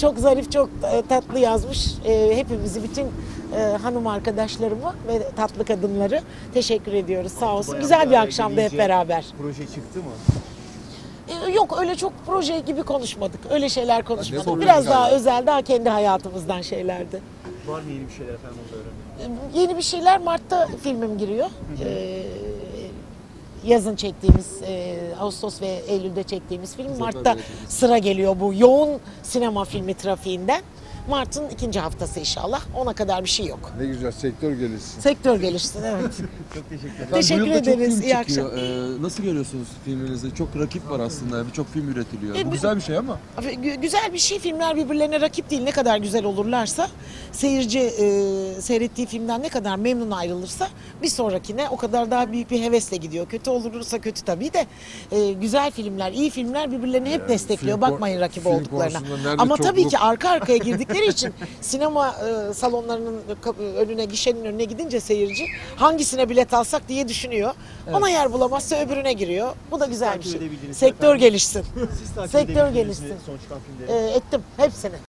Çok zarif, çok e, tatlı yazmış. E, Hepimizi, bütün e, hanım arkadaşlarımı ve tatlı kadınları teşekkür ediyoruz. Sağ olsun. Güzel bir araya akşamdı hep beraber. Proje çıktı mı? Yok öyle çok proje gibi konuşmadık. Öyle şeyler konuşmadık. Biraz daha özel, daha kendi hayatımızdan şeylerdi. Var mı yeni bir şeyler efendim onu da öğrenelim. Yeni bir şeyler Mart'ta filmim giriyor. E, yazın çektiğimiz, e, Ağustos ve Eylül'de çektiğimiz film. Mart'ta sıra geliyor bu yoğun sinema filmi trafiğinden. Mart'ın ikinci haftası inşallah. Ona kadar bir şey yok. Ne güzel sektör gelişsin. Sektör gelişsin evet. Çok teşekkür ederim. Teşekkür bu yılda çok ederiz, film iyi çıkıyor. Ee, nasıl görüyorsunuz filminizde? Çok rakip var aslında. Birçok film üretiliyor. E, Bu güzel bir şey ama. Gü- Güzel bir şey. Filmler birbirlerine rakip değil. Ne kadar güzel olurlarsa, seyirci e, seyrettiği filmden ne kadar memnun ayrılırsa bir sonrakine o kadar daha büyük bir hevesle gidiyor. Kötü olursa kötü tabii de e, güzel filmler, iyi filmler birbirlerini hep destekliyor. Bakmayın rakip film olduklarına. Ama tabii ki arka arkaya girdikleri için sinema e, salonlarının önüne, gişenin önüne gidince seyirci hangisine bilet alsak diye düşünüyor. Ona yer bulamazsa öbürüne giriyor. Bu da güzel bir şey. Sektör efendim. gelişsin. Siz Sektör gelişsin. Son çıkan filmleri. E, ettim hepsini.